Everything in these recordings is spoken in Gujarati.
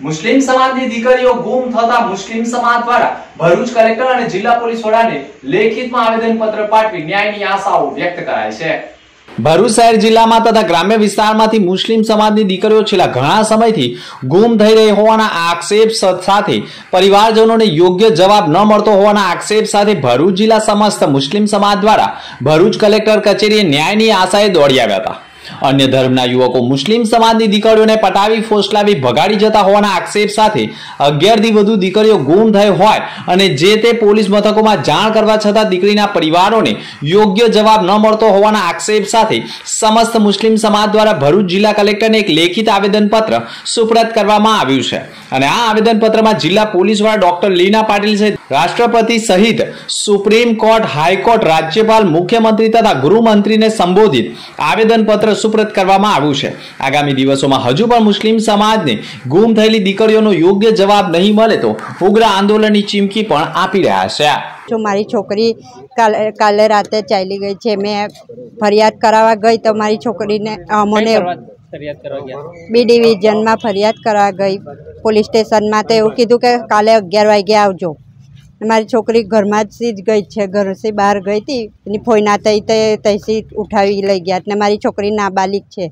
મુસ્લિમ સમાજની દીકરીઓ ગુમ થતા મુસ્લિમ સમાજ દ્વારા ભરૂચ કલેક્ટર અને જિલ્લા પોલીસ વડાને લેખિતમાં આવેદનપત્ર પાઠવી ન્યાયની આશાઓ વ્યક્ત કરાય છે. ભરૂચ શહેર જિલ્લામાં તથા ગ્રામ્ય વિસ્તારમાંથી મુસ્લિમ સમાજની દીકરીઓ છેલ્લા ઘણા સમયથી ગુમ થઈ રહી હોવાના આક્ષેપ સાથે પરિવારજનોને યોગ્ય જવાબ ન મળતો હોવાના આક્ષેપ સાથે ભરૂચ જિલ્લા સમસ્ત મુસ્લિમ સમાજ દ્વારા ભરૂચ કલેક્ટર કચેરીએ ન્યાયની આશાએ દોડી આવ્યા હતા. અન્ય ધર્મના યુવકો મુસ્લિમ સમાજની દીકરીઓને પટાવી, ફોસલાવી, ભગાડી જતા હોવાના આક્ષેપ સાથે અગિયારથી વધુ દીકરીઓ ગુમ થઈ હોય અને જે તે પોલીસ મથકોમાં જાણ કરવા છતાં દીકરીના પરિવારોને યોગ્ય જવાબ ન મળતો હોવાના આક્ષેપ સાથે સમસ્ત મુસ્લિમ સમાજ દ્વારા ભરૂચ જિલ્લા કલેક્ટરને એક લેખિત આવેદનપત્ર સુપ્રત કરવામાં આવ્યું છે. અને આ આવેદનપત્રમાં જિલ્લા પોલીસ વડા ડોક્ટર લીના પાટીલ સહિત રાષ્ટ્રપતિ સહિત સુપ્રીમ કોર્ટ, હાઈકોર્ટ, રાજ્યપાલ, મુખ્યમંત્રી તથા ગૃહમંત્રીને સંબોધિત આવેદનપત્ર સુપ્રત કરવામાં આવ્યું છે. આગામી દિવસોમાં હજુ પણ મુસ્લિમ સમાજને ગુમ થયેલી દીકરીઓનો યોગ્ય જવાબ નહીં મળે તો ઉગ્ર આંદોલનની ચીમકી પણ આપી રહ્યા છે. જો મારી છોકરી કાલે કાલે રાતે ચાલી ગઈ છે મેં ફરિયાદ કરાવવા ગઈ તો મારી છોકરીને મને બી ડિવિઝનમાં ફરિયાદ કરાવવા ગઈ. પોલીસ સ્ટેશનમાં તો એવું કીધું કે કાલે અગિયાર વાગે આવજો. મારી છોકરી ઘરમાં જ જ ગઈ છે ઘરથી બહાર ગઈ હતી એની ફોઈના તઈ તે તૈસી ઉઠાવી લઈ ગયા ને મારી છોકરી નાબાલિક છે.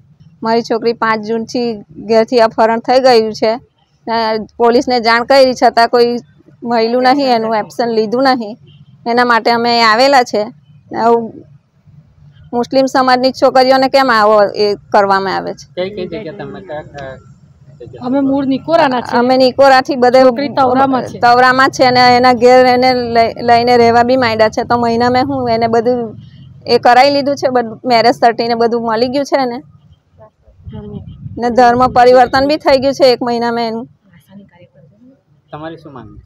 મારી છોકરી પાંચ જૂનથી ઘેરથી અપહરણ થઈ ગયું છે. પોલીસને જાણ કરી છતાં કોઈ મળ્યું નહીં એનું એપ્શન લીધું નહીં. એના માટે અમે આવેલા છે. આવું મુસ્લિમ સમાજની છોકરીઓને કેમ આવો એ કરવામાં આવે છે? કઈ કઈ જગ્યા તમે કયા કયા જગ્યા અમે મૂળ નિકોરાના છીએ. અમે નિકોરાથી બધે છોકરી તવરામાં છે. તવરામાં છે અને એના ઘેર એને લઈને રહેવા બી માંડ્યા છે. તો મહિનામાં હું એને બધું એ કરાવી લીધું છે બધું મેરેજ સર્ટીને બધું મળી ગયું છે એને. ને ધર્મ પરિવર્તન બી થઈ ગયું છે એક મહિનામાં એનું. તમારી શું માંગણી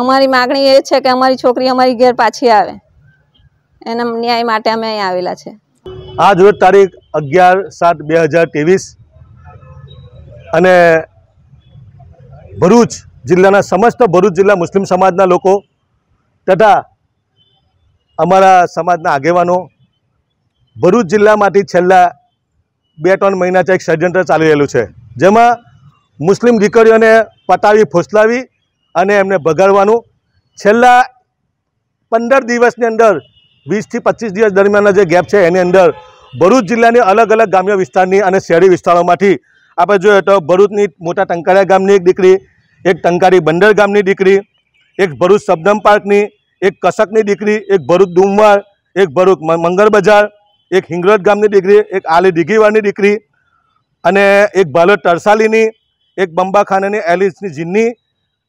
અમારી માગણી એ છે કે અમારી છોકરી અમારી ઘેર પાછી આવે. એના ન્યાય માટે અમે અહીં આવેલા છે. આજ રોજ તારીખ અગિયાર સાત બે હજાર ત્રેવીસ અને ભરૂચ જિલ્લાના સમસ્ત ભરૂચ જિલ્લા મુસ્લિમ સમાજના લોકો તથા અમારા સમાજના આગેવાનો ભરૂચ જિલ્લામાંથી છેલ્લા બે ત્રણ મહિનાથી એક ષડયંત્ર ચાલી રહેલું છે. જેમાં મુસ્લિમ દીકરીઓને પતાવી, ફોસલાવી અને એમને ભગાડવાનું છેલ્લા પંદર દિવસની અંદર, વીસથી પચીસ દિવસ દરમિયાનનો જે ગેપ છે, એની અંદર ભરૂચ જિલ્લાની અલગ અલગ ગ્રામ્ય વિસ્તારની અને શહેરી વિસ્તારોમાંથી આપણે જોઈએ તો ભરૂચની મોટા ટંકારા ગામની એક દીકરી, એક ટંકારી બંદર ગામની દીકરી, એક ભરૂચ સબનમ પાર્કની, એક કસકની દીકરી, એક ભરૂચ ડુમવાર, એક ભરૂચ મંગળ બજાર, એક હિંગળજ ગામની દીકરી, એક આલી દીઘીવારની દીકરી અને એક ભાલોદ તરસાલીની એક બંબાખાનાની, એલિસની જીનની,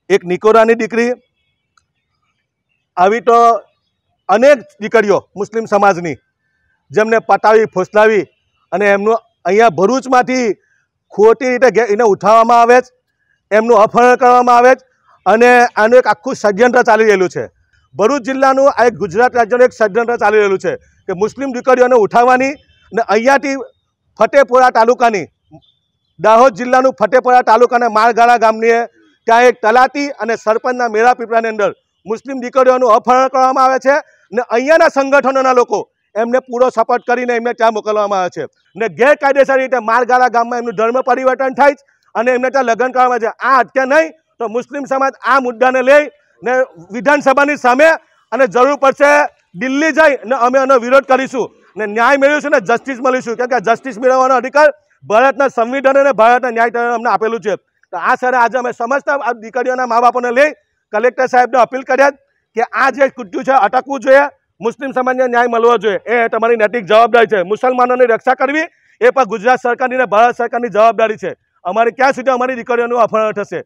એક નિકોરાની દીકરી. આવી તો અનેક દીકરીઓ મુસ્લિમ સમાજની જેમને પટાવી, ફોસલાવી અને એમનું અહીંયા ભરૂચમાંથી ખોટી રીતે એને ઉઠાવવામાં આવે છે એમનું અપહરણ કરવામાં આવે છે અને આનું એક આખું ષડયંત્ર ચાલી રહેલું છે. ભરૂચ જિલ્લાનું આ એક ગુજરાત રાજ્યનું એક ષડયંત્ર ચાલી રહેલું છે કે મુસ્લિમ દીકરીઓને ઉઠાવવાની અને અહીંયાથી ફતેપુરા તાલુકાની, દાહોદ જિલ્લાનું ફતેપુરા તાલુકાના માળગાળા ગામની ત્યાં એક તલાટી અને સરપંચના મેળાપીપળાની અંદર મુસ્લિમ દીકરીઓનું અપહરણ કરવામાં આવે છે ને અહીંયાના સંગઠનોના લોકો એમને પૂરો સપોર્ટ કરીને એમને ત્યાં મોકલવામાં આવે છે. ને ગેરકાયદેસર રીતે મારગાળા ગામમાં એમનું ધર્મ પરિવર્તન થાય અને એમને ત્યાં લગ્ન કરવામાં છે. આ અટક્યા નહીં, તો મુસ્લિમ સમાજ આ મુદ્દાને લઈ ને વિધાનસભાની સામે અને જરૂર પડશે દિલ્હી જઈ ને અમે એનો વિરોધ કરીશું. ને ન્યાય મેળવીશું ને જસ્ટિસ મળીશું. કેમ કે જસ્ટિસ મેળવવાનો અધિકાર ભારતના સંવિધાન અને ભારતના ન્યાય અમને આપેલું છે. તો આ સરે આજે અમે સમજતા દીકરીઓના મા બાપોને લઈ કલેક્ટર સાહેબને અપીલ કર્યા કે આ જે કૃત્યુ છે, અટકવું જોઈએ. મુસ્લિમ સમાજને ન્યાય મળવો જોઈએ. એ તમારી નૈતિક જવાબદારી છે. મુસલમાનોની રક્ષા કરવી, એ પણ ગુજરાત સરકારની અને ભારત સરકારની જવાબદારી છે. અમારે ક્યાં સુધી અમારી દીકરીઓનું અપહરણ થશે?